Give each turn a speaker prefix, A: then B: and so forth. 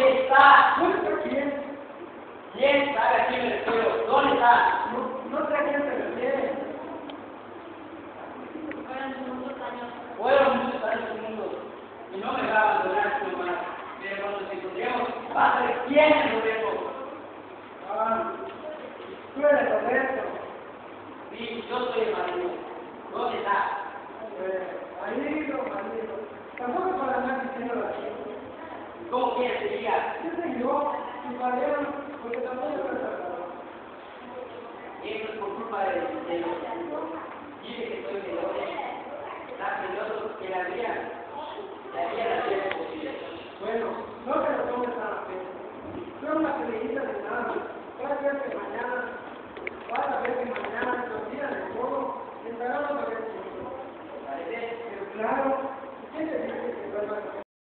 A: ¿Dónde está?
B: ¿Dónde está quién?
A: ¿Quién sabe a quién me refiero? ¿Dónde está?
B: No, no sé a quién se refiere.
A: Fueron muchos años juntos y no me va a abandonar su más. Pero cuando nos encontremos, va a saber quién Roberto.
B: Ah, tú eres Roberto.
A: Sí, yo soy el marido. ¿Dónde está?
B: Eh, marido, marido. Tampoco para andar diciendo la
A: ¿Cómo que sería?
B: Yo soy yo, mi padre, porque también lo he
A: Y eso es por culpa de, de los. Dice que soy veloz. Tan veloz que la vía, la vía la vía es posible.
B: Bueno, no te lo tomes a la fe. No una creencia de nada. Gracias.